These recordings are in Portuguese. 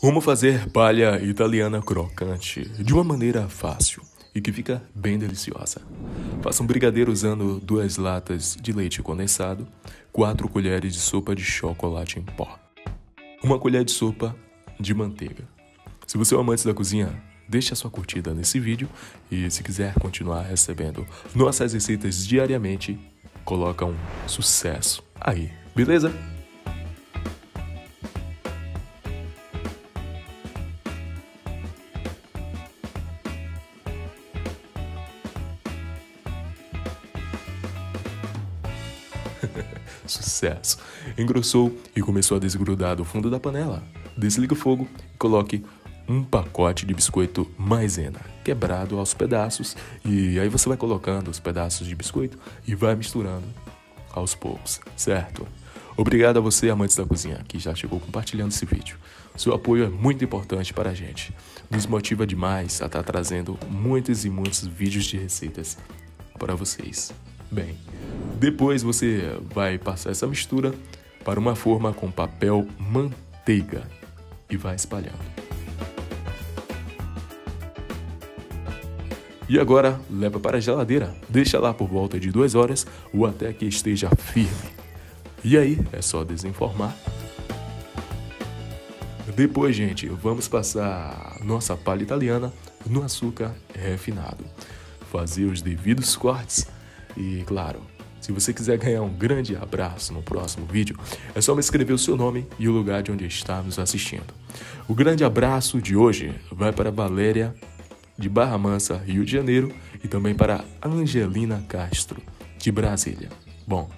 Como fazer palha italiana crocante de uma maneira fácil e que fica bem deliciosa. Faça um brigadeiro usando duas latas de leite condensado, quatro colheres de sopa de chocolate em pó, uma colher de sopa de manteiga. Se você é um amante da cozinha, deixe a sua curtida nesse vídeo e se quiser continuar recebendo nossas receitas diariamente, coloca um sucesso aí, beleza? Sucesso! Engrossou e começou a desgrudar do fundo da panela. Desliga o fogo e coloque um pacote de biscoito maisena, quebrado aos pedaços, e aí você vai colocando os pedaços de biscoito e vai misturando aos poucos, certo? Obrigado a você, amantes da cozinha, que já chegou compartilhando esse vídeo. Seu apoio é muito importante para a gente. Nos motiva demais a estar trazendo muitos e muitos vídeos de receitas para vocês. Bem, depois você vai passar essa mistura para uma forma com papel manteiga e vai espalhando. E agora leva para a geladeira, deixa lá por volta de duas horas ou até que esteja firme. E aí é só desenformar. Depois, gente, vamos passar nossa palha italiana no açúcar refinado. Fazer os devidos cortes e, claro, se você quiser ganhar um grande abraço no próximo vídeo, é só me escrever o seu nome e o lugar de onde está nos assistindo. O grande abraço de hoje vai para Valéria de Barra Mansa, Rio de Janeiro, e também para Angelina Castro, de Brasília. Bom,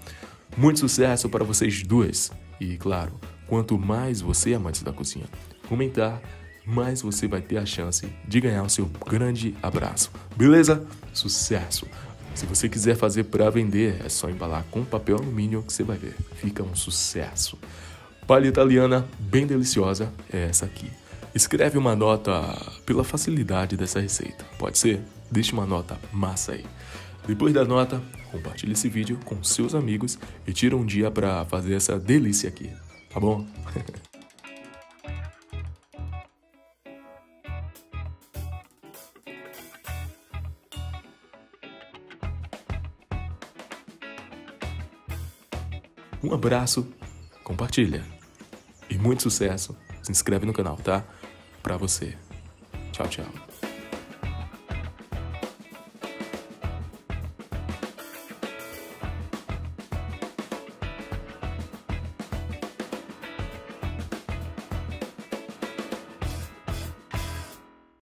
muito sucesso para vocês duas. E claro, quanto mais você, amantes da cozinha, comentar, mais você vai ter a chance de ganhar o seu grande abraço. Beleza? Sucesso! Se você quiser fazer para vender, é só embalar com papel alumínio que você vai ver. Fica um sucesso. Palha italiana bem deliciosa é essa aqui. Escreve uma nota pela facilidade dessa receita. Pode ser? Deixe uma nota massa aí. Depois da nota, compartilhe esse vídeo com seus amigos e tira um dia para fazer essa delícia aqui. Tá bom? Um abraço, compartilha e muito sucesso. Se inscreve no canal, tá? Pra você. Tchau, tchau.